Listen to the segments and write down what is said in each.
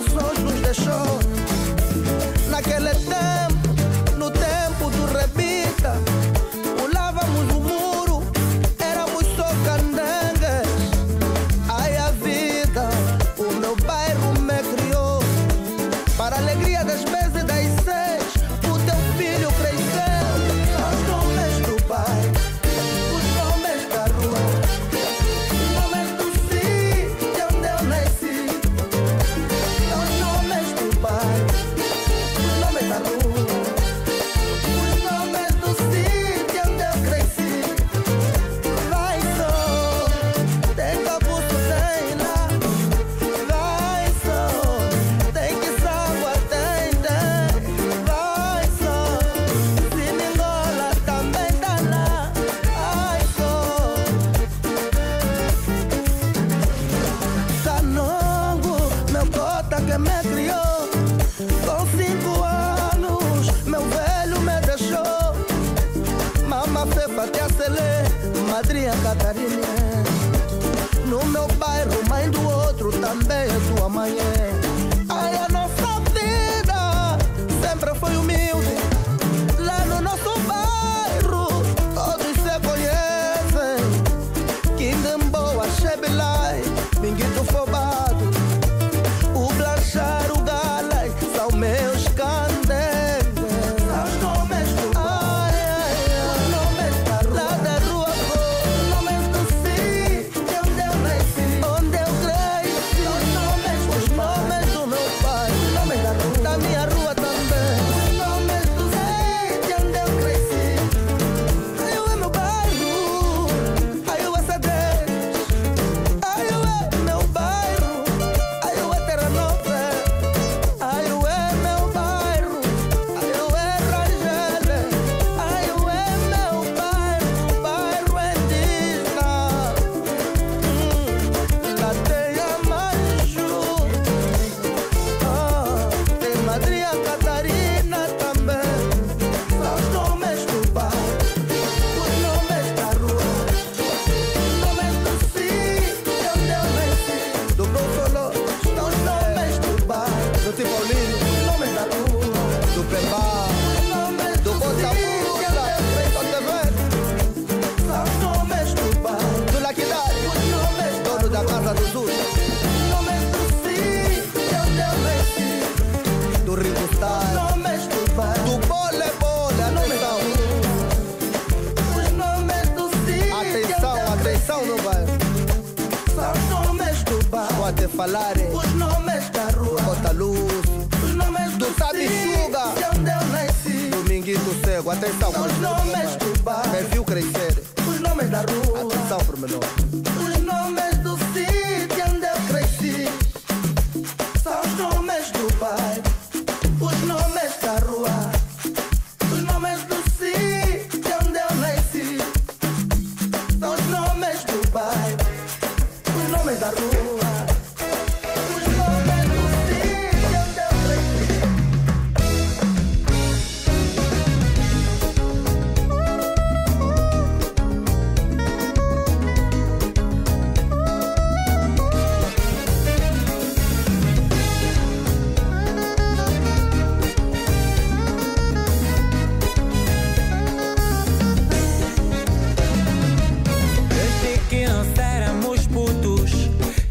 canções nos deixou. Naquele tempo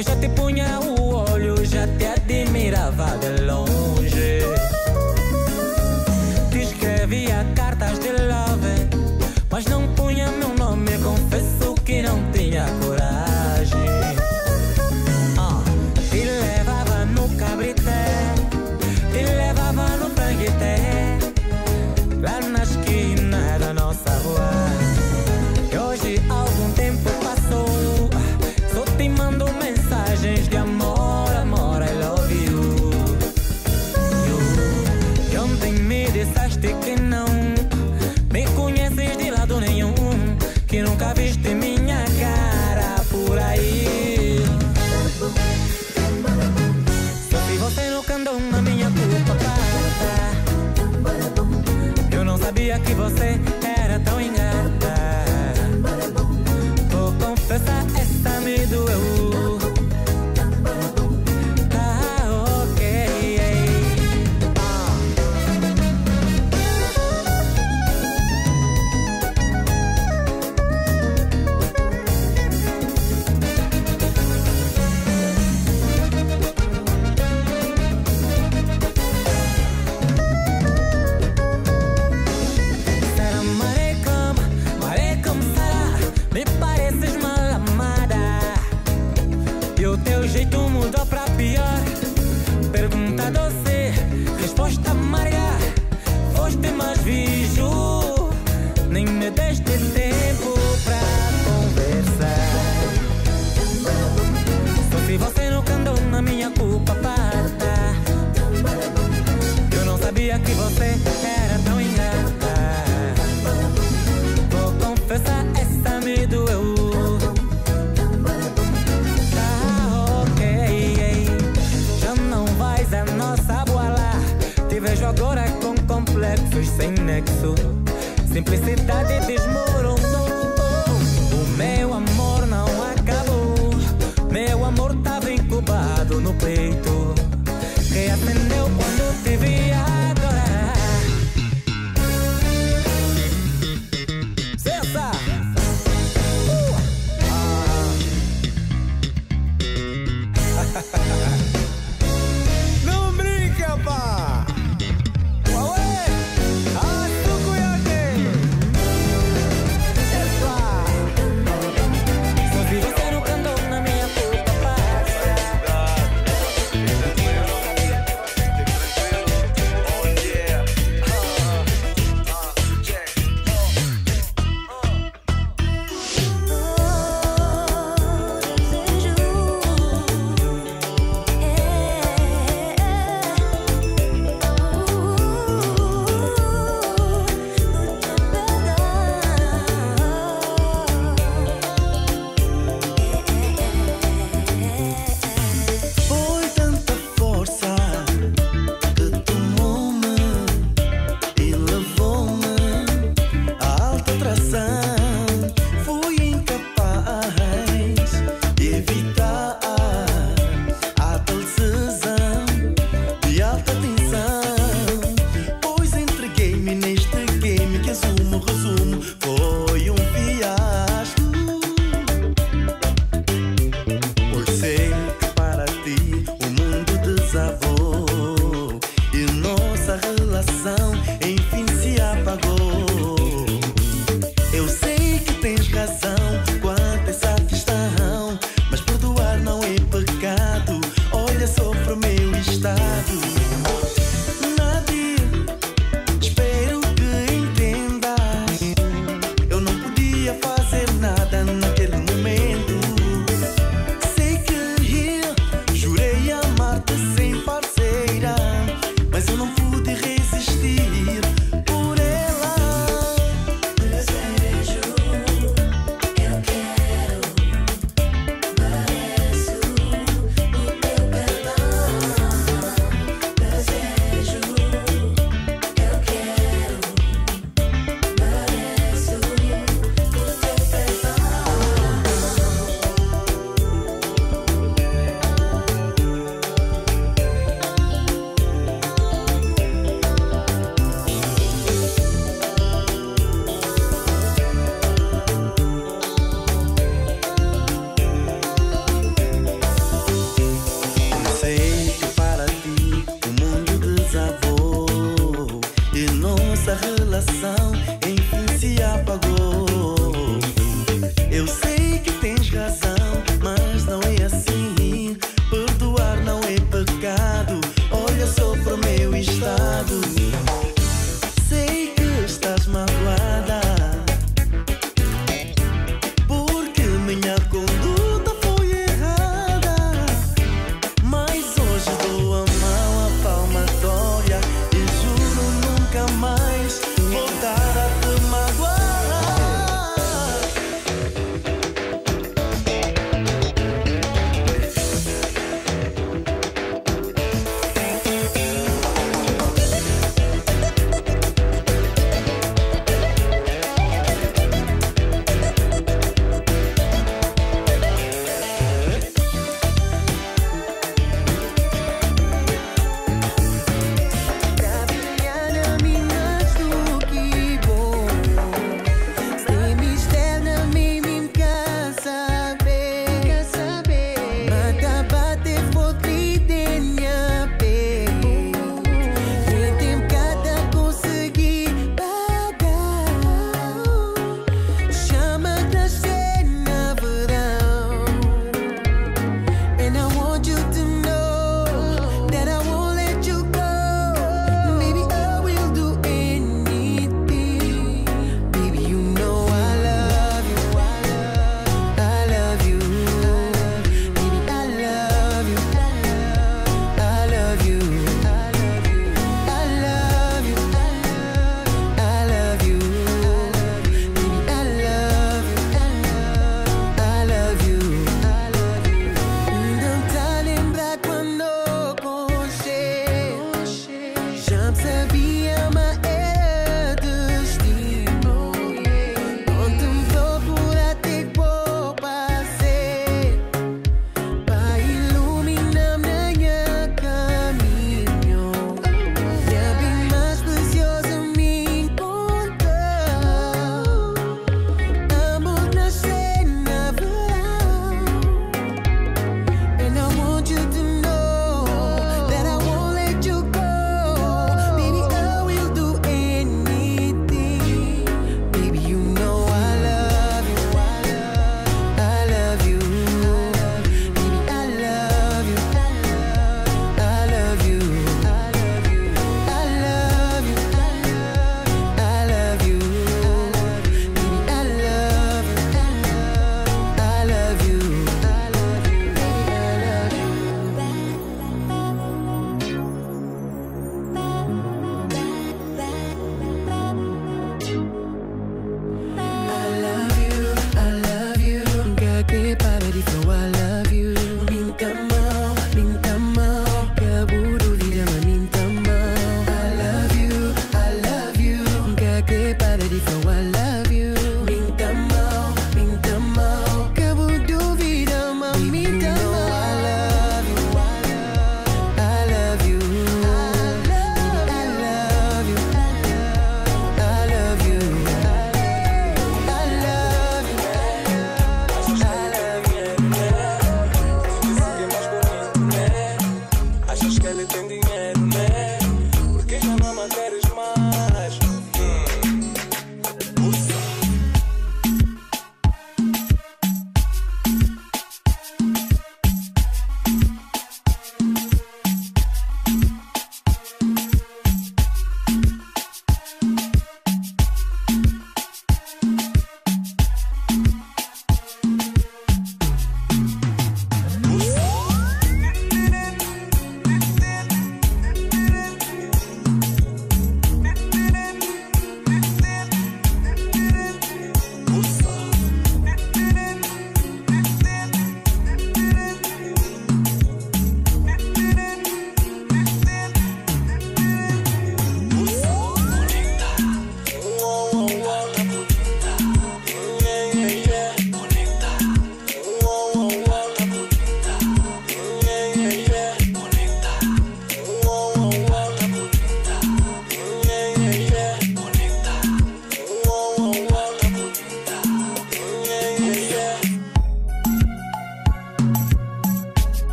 eu já te punha.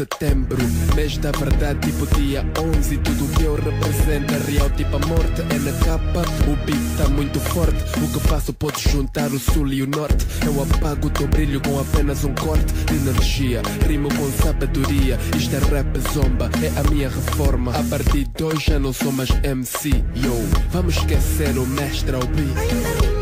Setembro Mês da verdade tipo dia 11 Tudo que eu represento é real tipo a morte É na capa, o beat tá muito forte O que faço pode juntar o sul e o norte Eu apago o teu brilho com apenas um corte de energia Rimo com sabedoria Isto é rap zomba, é a minha reforma A partir de hoje já não sou mais MC Yo, vamos esquecer o mestre ao beat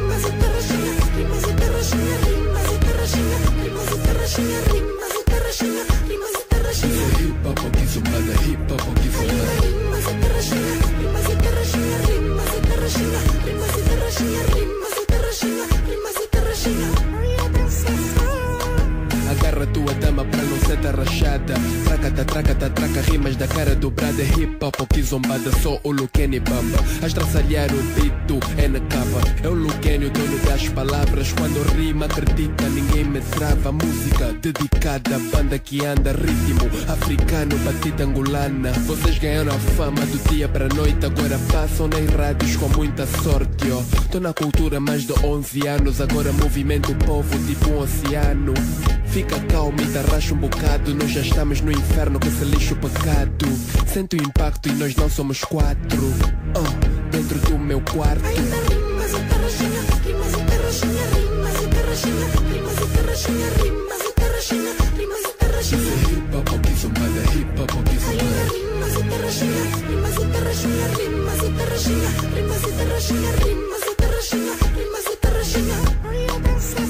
ser rachada Traca-ta, traca-ta, traca rimas da cara dobrada Hip hop aqui zombada, só o Luquene bamba. A estraçalhar o dito é na capa. É o Luquene o dono das palavras. Quando rima acredita, ninguém me trava. Música dedicada à banda que anda Ritmo africano, batida angolana. Vocês ganharam a fama do dia pra noite Agora passam nas rádios com muita sorte ó. Tô na cultura mais de 11 anos Agora movimento o povo tipo um oceano. Fica calmo e te arracha um bocado Nós já estamos no inferno que se lixa o pecado Sente o impacto e nós não somos quatro uh, Dentro do meu quarto Ainda rimas e terrachinha Rimas e terrachinha Rimas e terrachinha Rimas e terrachinha Rimas e terrachinha Rimas e terrachinha Hip hop aqui zombada Hip hop aqui zombada Rimas e terrachinha Rimas e terrachinha Rimas e terrachinha Rimas e terrachinha Rimas e terrachinha Rimas e terrachinha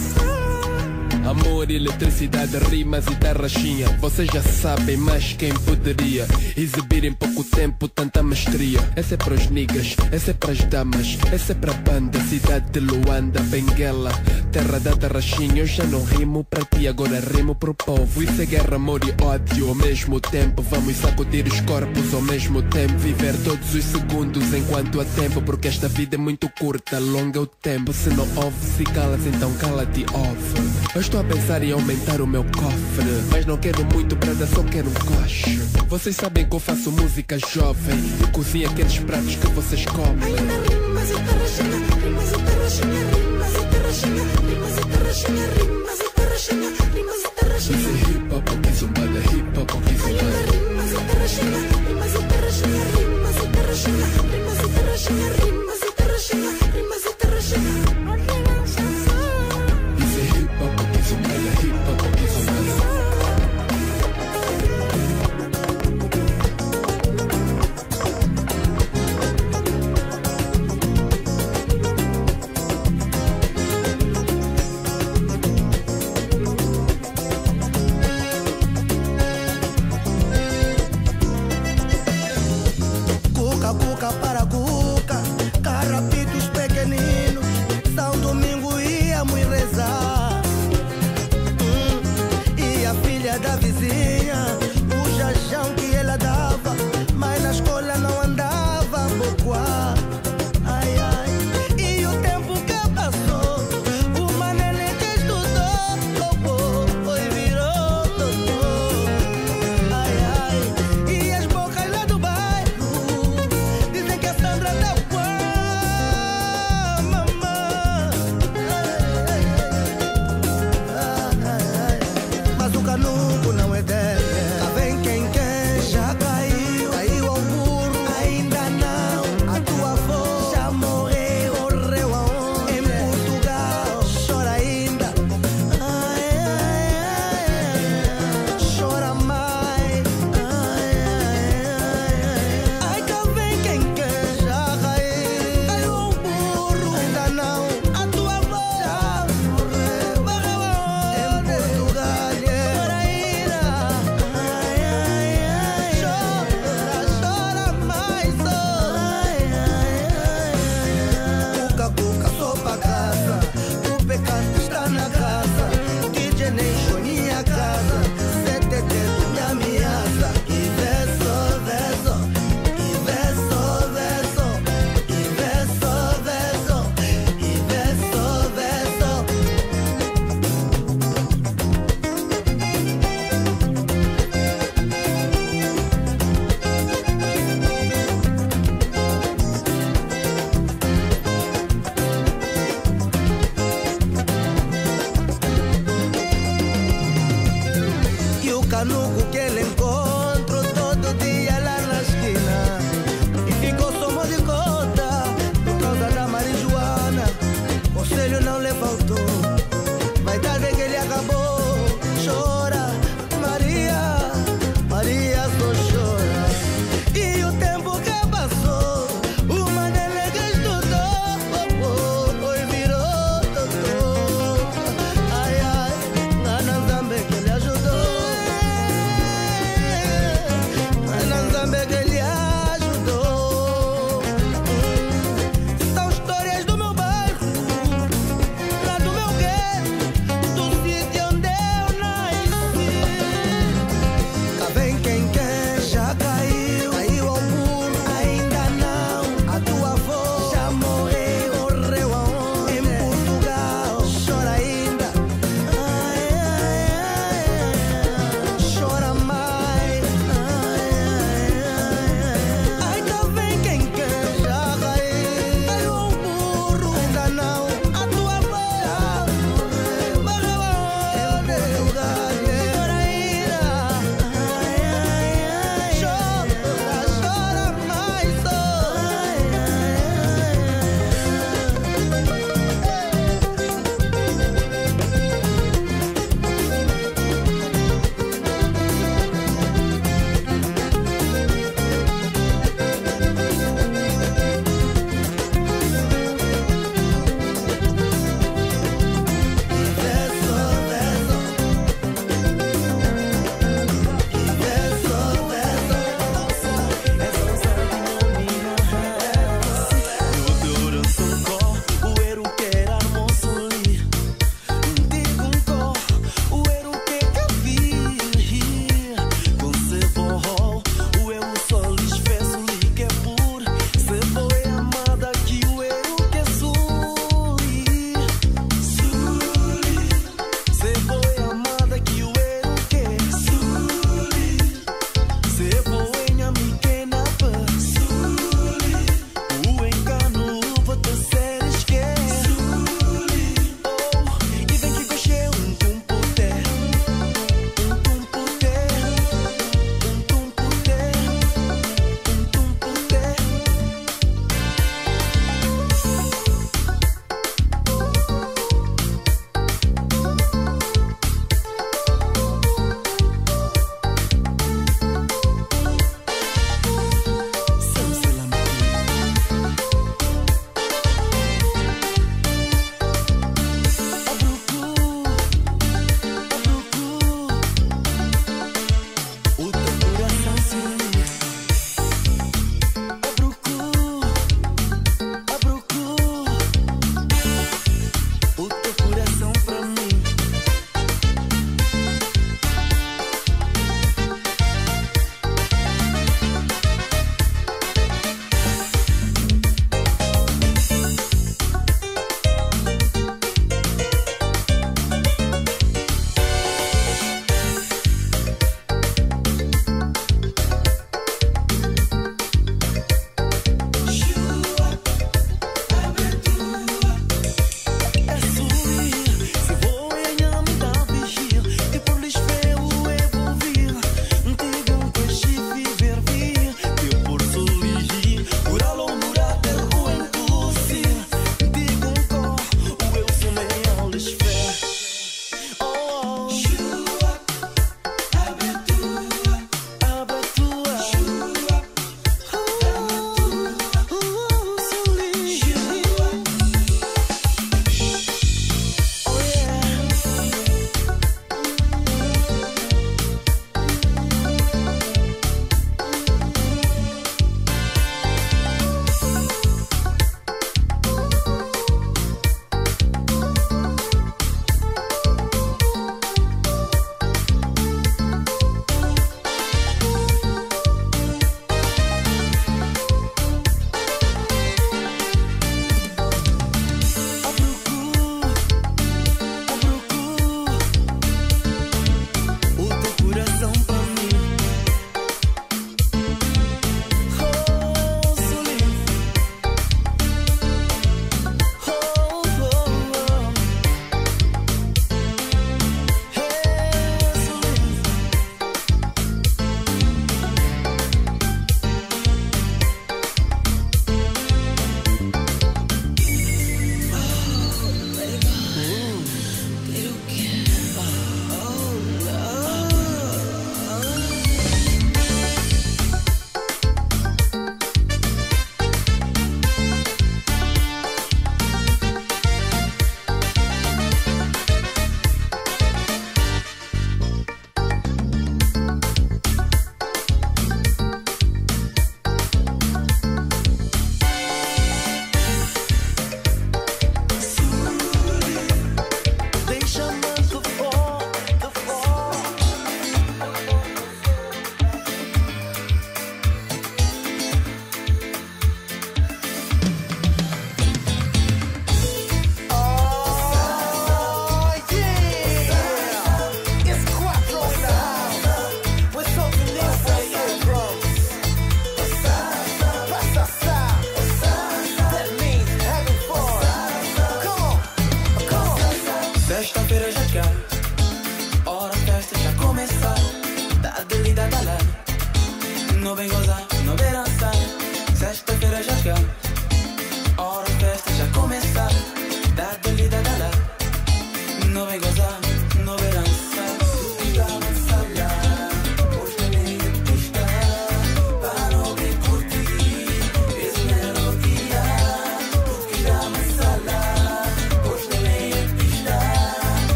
Amor, eletricidade, rimas e tarraxinha Vocês já sabem, mas quem poderia Exibir em pouco tempo tanta mestria. Essa é para os niggas, essa é para as damas Essa é para a banda, cidade de Luanda, Benguela Terra da tarraxinha, eu já não rimo para ti Agora rimo pro povo. Isso é guerra, amor e ódio. Ao mesmo tempo Vamos sacudir os corpos. Ao mesmo tempo Viver todos os segundos enquanto há tempo Porque esta vida é muito curta, longa o tempo. Se não ouve, se calas, então cala-te, ouve Estou a pensar em aumentar o meu cofre Mas não quero muito para dar, só quero um coche Vocês sabem que eu faço música jovem E cozinho aqueles pratos que vocês comem Rimas e tarraxinha, rimas e tarraxinha, rimas e tarraxinha, rimas e tarraxinha, rimas e tarraxinha, rimas e tarraxinha. Isso é hip hop, aqui zumbada, hip hop, aqui zumbada Rimas e tarraxinha, rimas e tarraxinha, rimas e tarraxinha, rimas e tarraxinha, rimas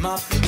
Mas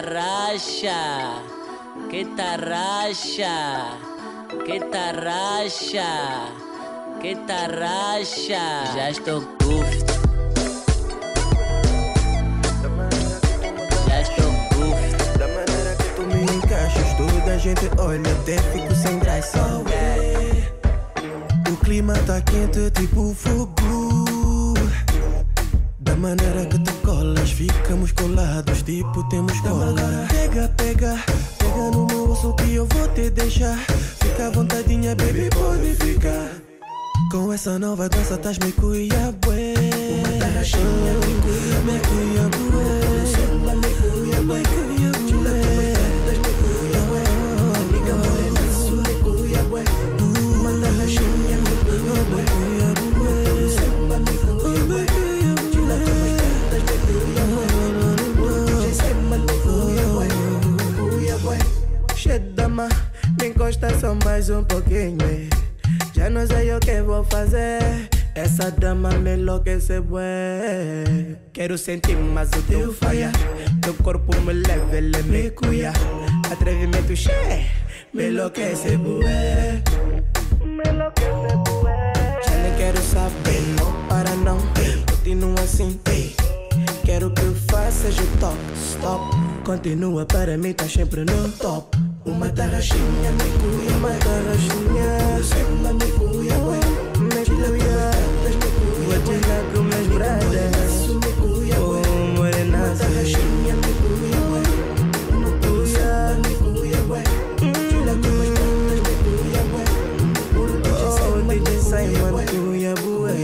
tarraxa. Que tarraxa. Que tarraxa. Que tarraxa. Já estou encaixas, toda a gente olha, até fico sem graça. O clima tá quente, tipo fogo. Da maneira que tu ficamos colados, tipo temos cola. Pega, pega, pega no meu osso que eu vou te deixar. Fica à vontadinha, baby, pode ficar. Com essa nova dança, estás me cuia, bué. Uma tarraxinha, me cuia, me cuia, bué. Me cuia, bué, cuia, bué. Encosta só mais um pouquinho. eh. Já não sei o que vou fazer. Essa dama me enlouquece, bué. Quero sentir mais o teu faia. Teu corpo me leva, ele me cuia. Atrevimento cheio, me enlouquece, bué. Me enlouquece, bué. Já nem quero saber, não para não. Continua assim. Quero que eu faça o toque, stop. Continua para mim, tá sempre no top. Uma tarraxinha, me cuia, uma tarraxinha. Samba, me cuia, ué. Me cuia, vou te dar com meus bradas. Me cuia, oh, morena. Uma tarraxinha, me cuia, ué. Me cuia, me cuia, ué. Me cuia, ué. Simon, cuia, bué.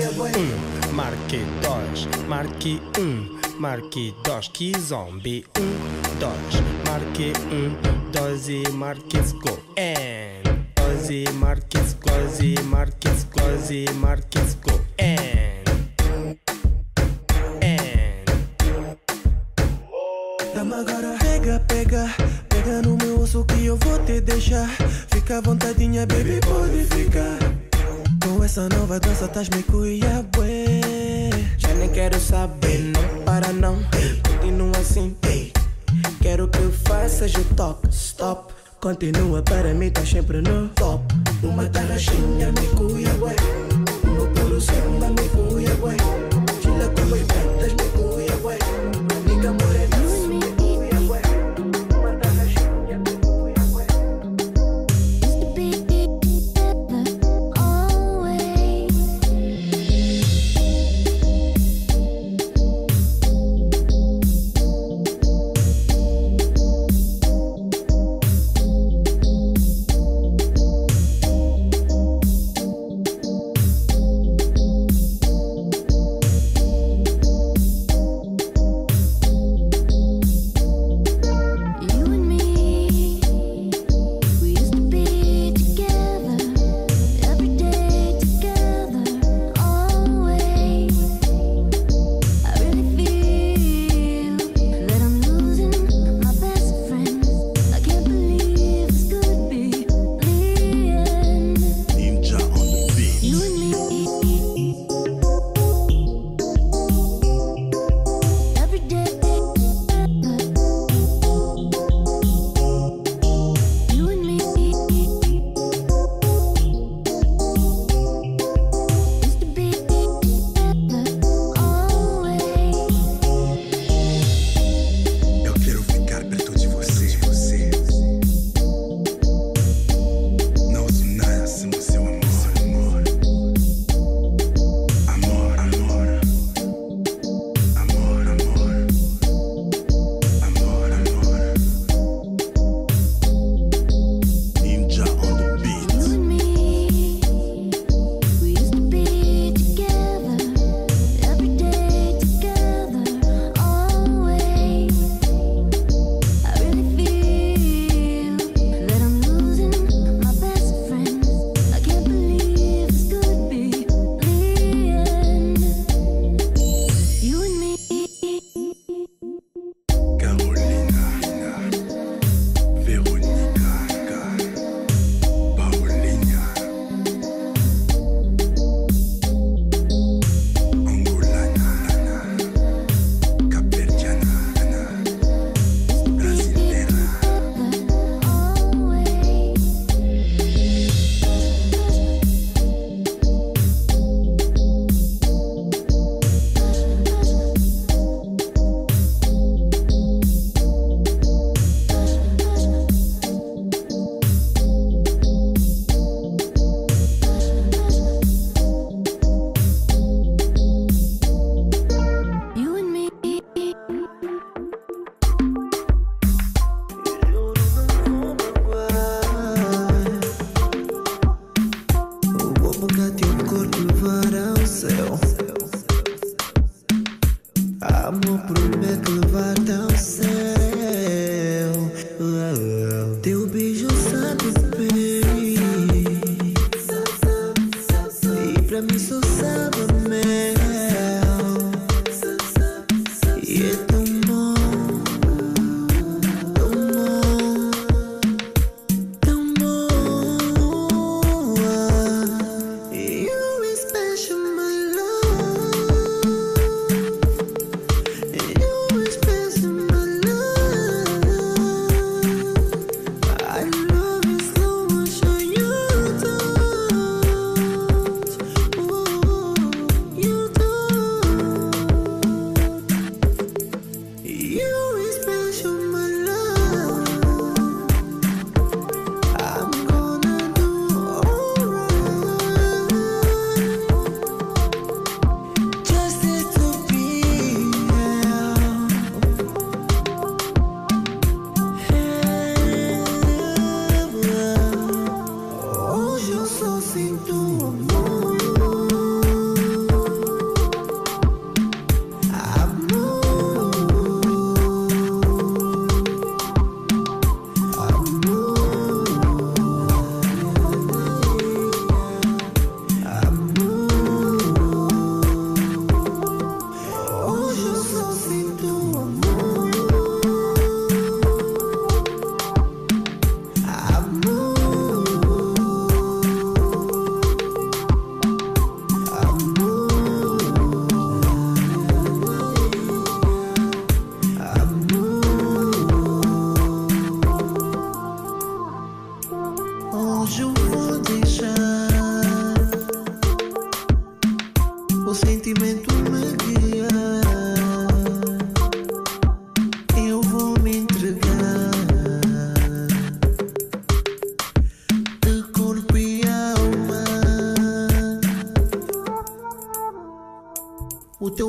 Marque dois, marque um, marque dois, que zombie. Um, dois, marque um, dois e marque go. And dois e marque go, e marque go, e marque go. And and Dama agora pega, pega, pega no meu osso que eu vou te deixar. Fica à vontadinha, baby, pode ficar. Com essa nova dança, estás me cuia, bué. Já nem quero saber, não para não. Continua assim, Quero que eu faça o toque, stop. Continua para mim, tá sempre no top. Uma tarraxinha me cuia, ué. Puro samba me cuia, ué. Chila com boi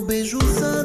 beijo sabe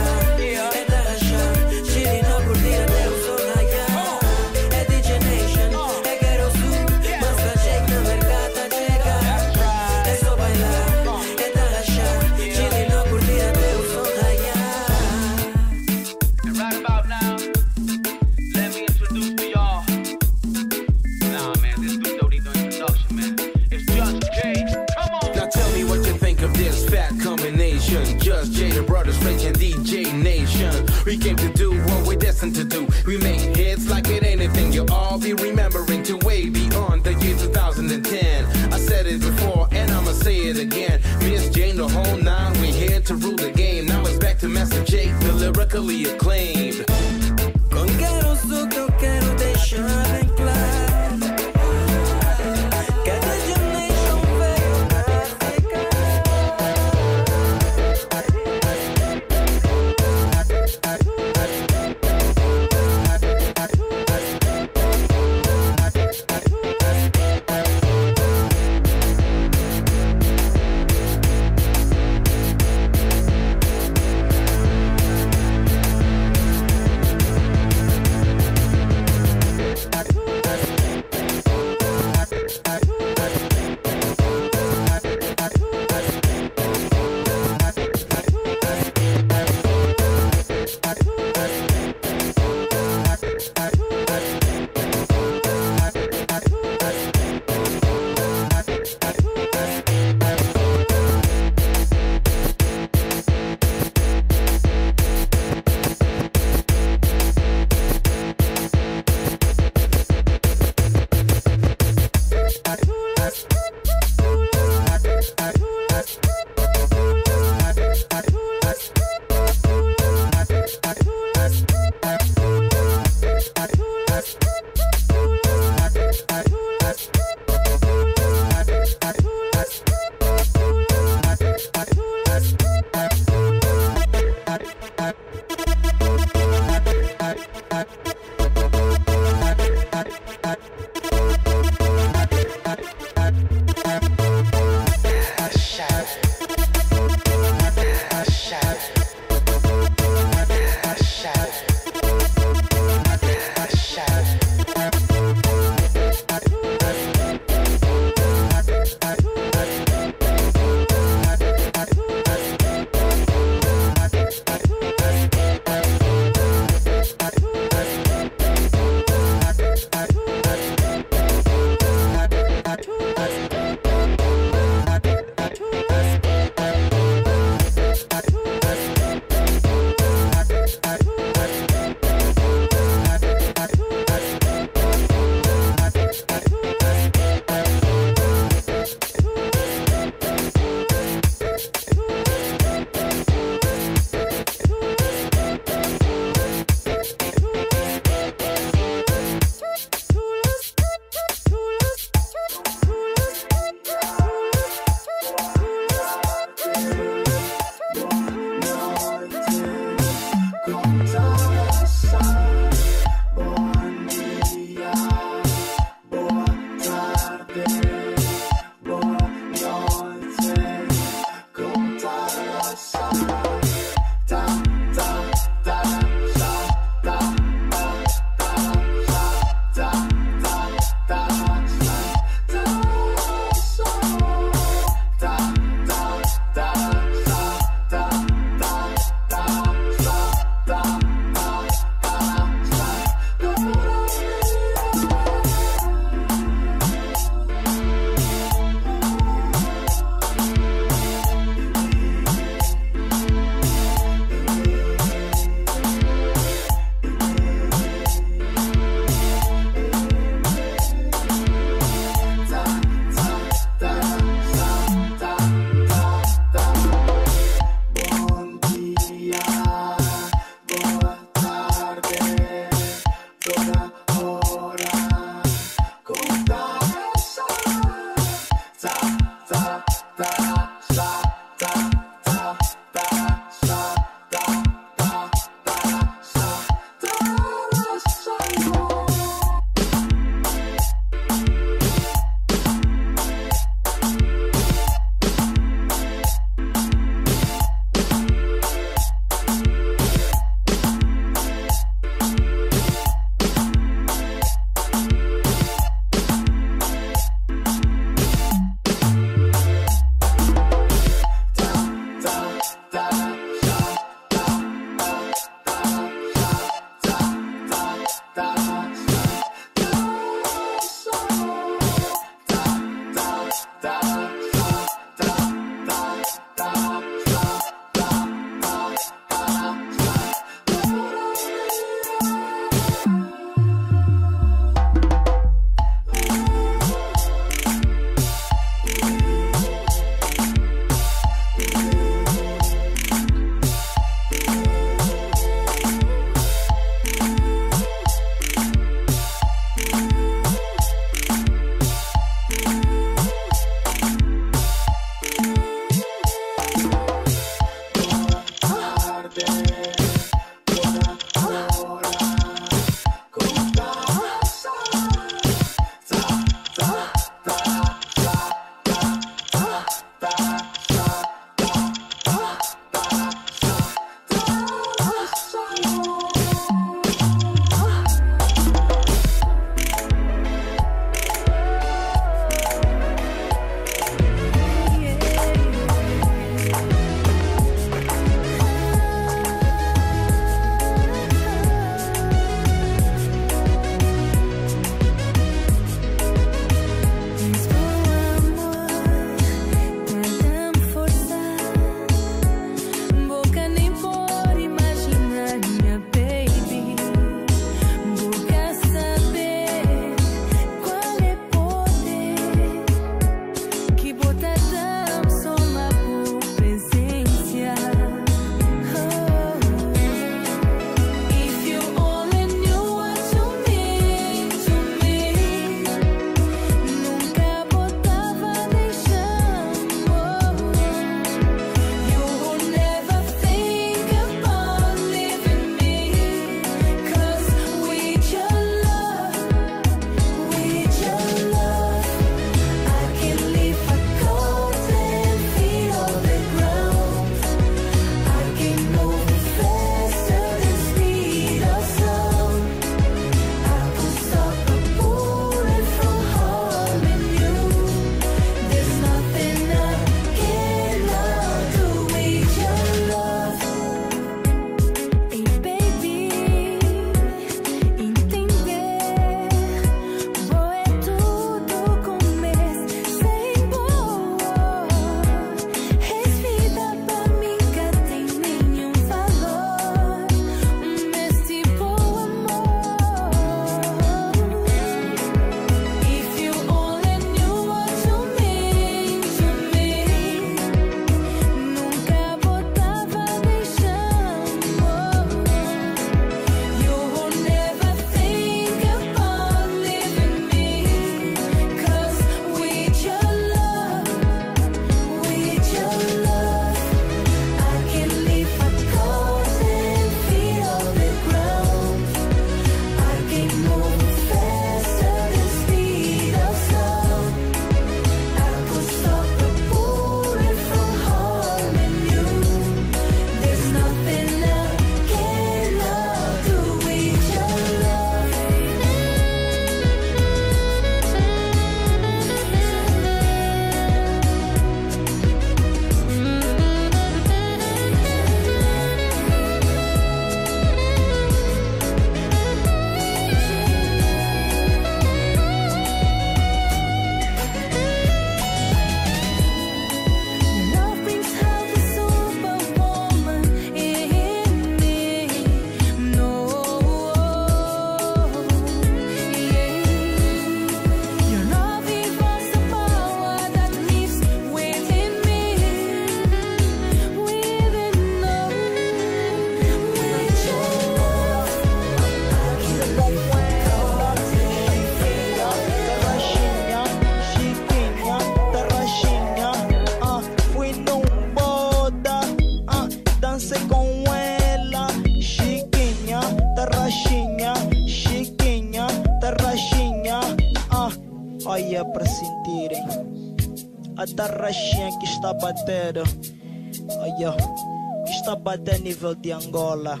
nível de Angola.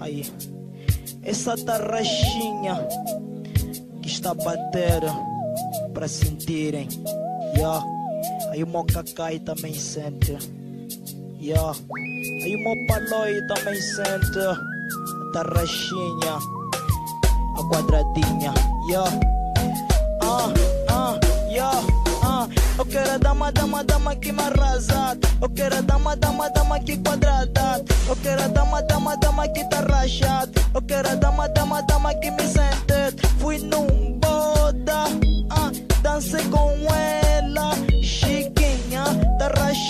Aí, essa tarraxinha que está a bater para sentirem. Yeah. Aí o meu também sente. Yeah. Aí o meu paloi também sente. A tarraxinha, a quadradinha. Yeah. Eu quero a dama, dama, dama que me arrasada. Eu quero a dama, dama, dama que quadrada. Eu quero a dama, dama, dama que tá rachada. Eu quero a dama, dama, dama que me sente. Fui num boda, ah, dancei com ela, chiquinha, tá rachada.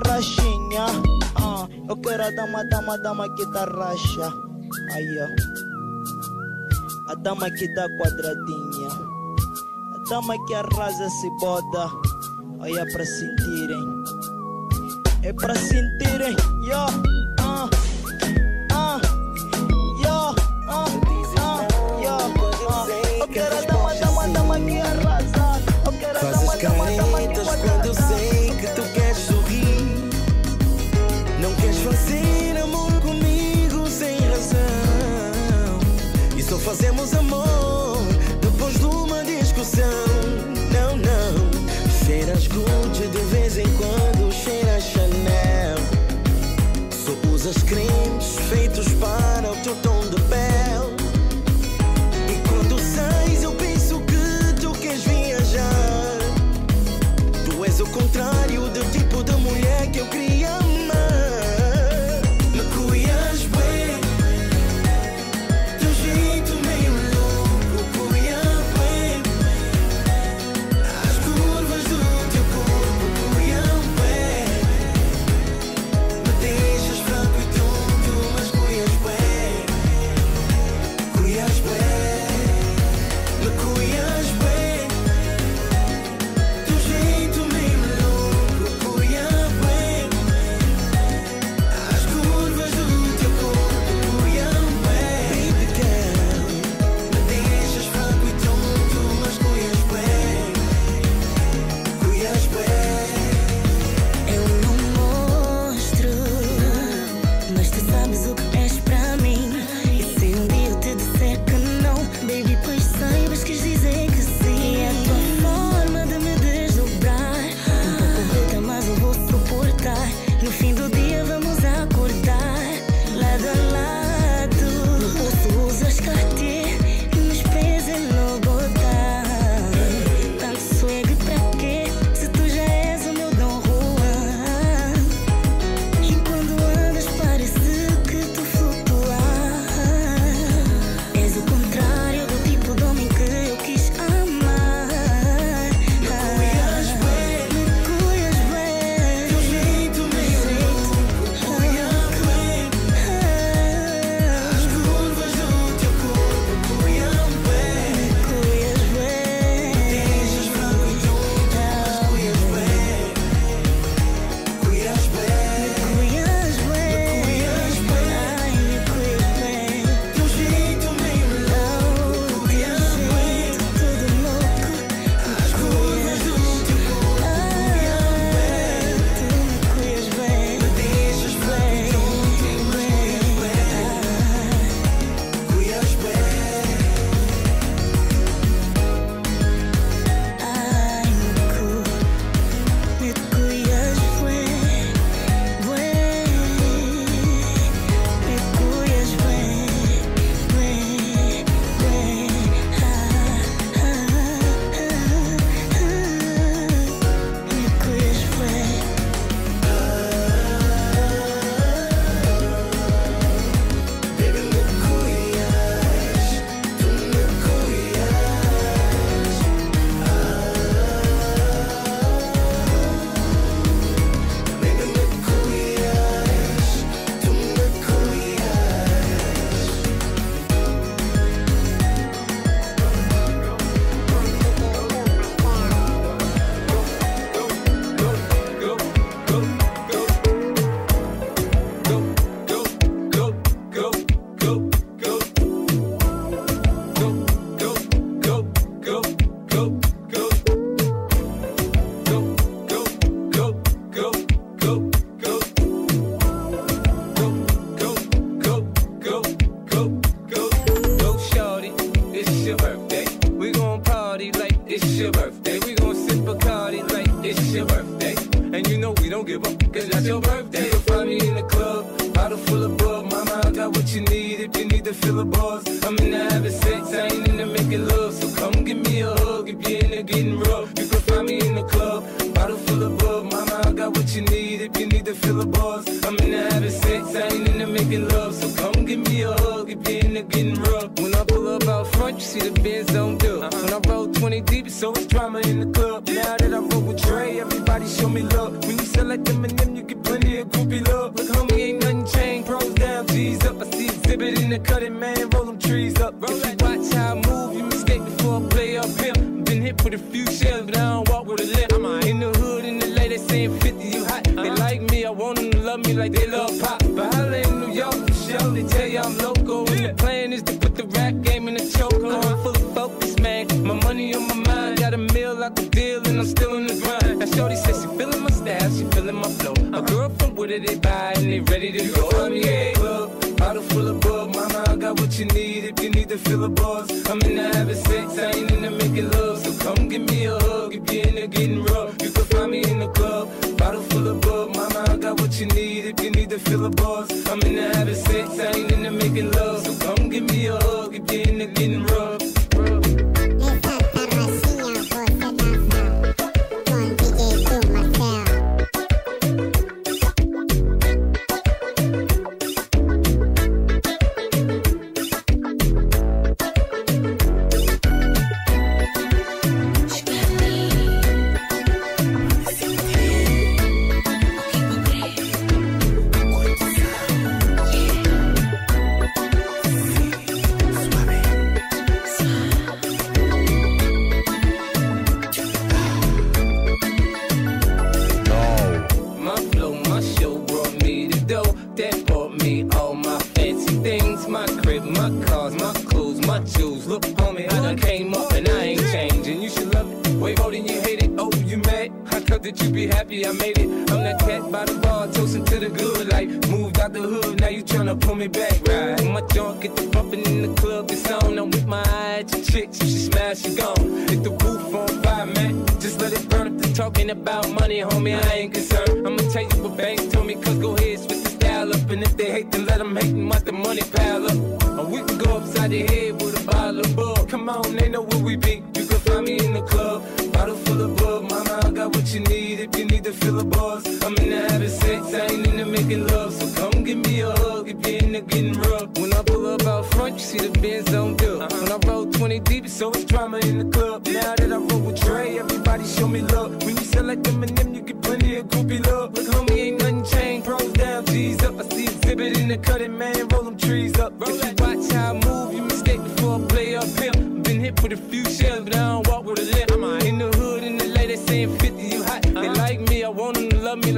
guitarrachinha. Ah, eu quero a dama, dama, dama guitarracha. Aí, ó. Ah. A dama que dá quadradinha. A dama que arrasa se boda. Aí é ah, pra sentirem. É pra sentirem, yo. Yeah.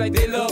Like they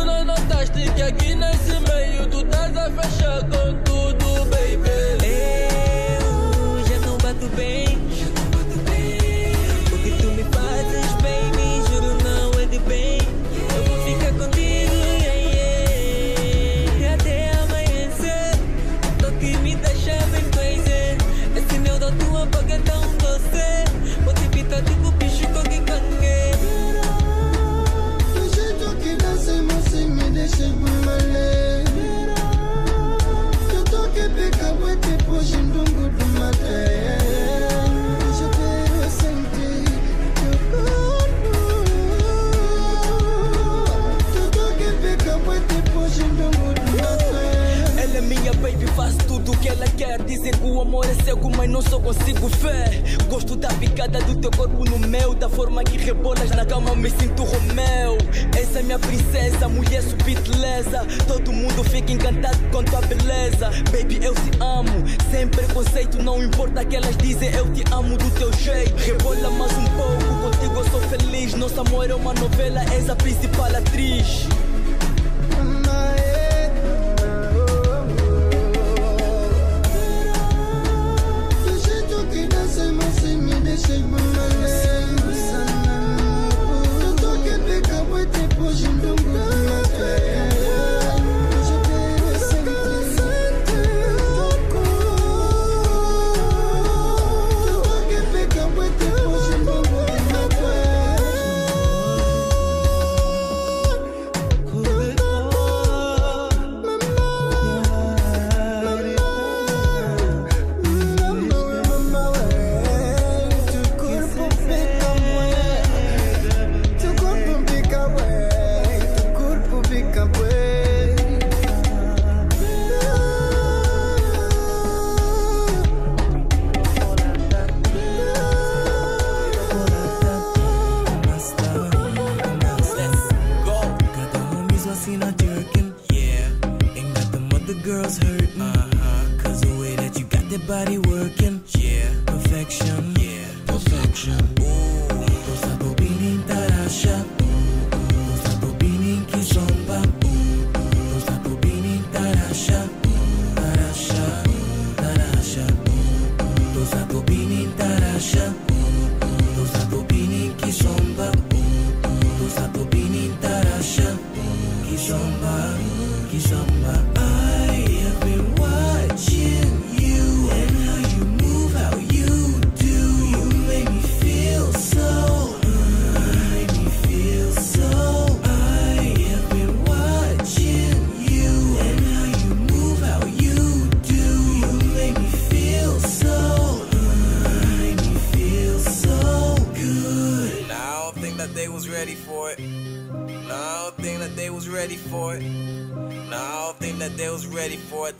aqui nesse meio tu tá a fechado. amor é cego, mas não só consigo fé. Gosto da picada do teu corpo no meu, da forma que rebolas na cama, me sinto Romeu. Essa é minha princesa, mulher subitleza. Todo mundo fica encantado com tua beleza. Baby, eu te amo, sem preconceito, não importa o que elas dizem, eu te amo do teu jeito. Rebola mais um pouco, contigo eu sou feliz. Nosso amor é uma novela, és a principal atriz.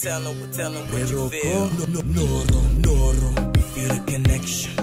tell him, tell him what you feel. No, no, no, no, no, feel the connection.